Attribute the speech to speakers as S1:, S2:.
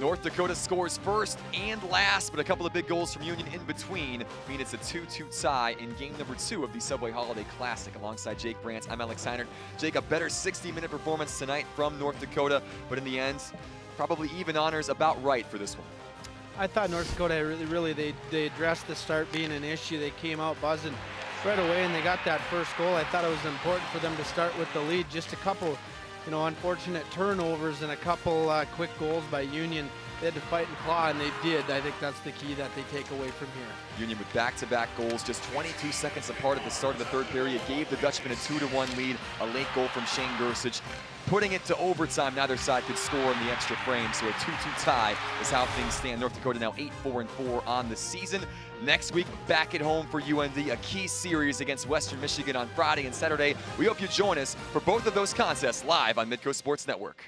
S1: North Dakota scores first and last, but a couple of big goals from Union in between mean it's a 2-2 tie in game number two of the Subway Holiday Classic. Alongside Jake Brandt, I'm Alex Heinert. Jake, a better 60-minute performance tonight from North Dakota, but in the end, probably even honors about right for this one.
S2: I thought North Dakota really, really they, they addressed the start being an issue. They came out buzzing right away and they got that first goal. I thought it was important for them to start with the lead. Just a couple you know, unfortunate turnovers and a couple uh, quick goals by Union. They had to fight and claw, and they did. I think that's the key that they take away from here.
S1: Union with back-to-back -back goals, just 22 seconds apart at the start of the third period, gave the Dutchmen a 2-1 lead. A late goal from Shane Gersich. Putting it to overtime, neither side could score in the extra frame, so a 2-2 tie is how things stand. North Dakota now 8-4-4 on the season. Next week, back at home for UND, a key series against Western Michigan on Friday and Saturday. We hope you join us for both of those contests live on Midco Sports Network.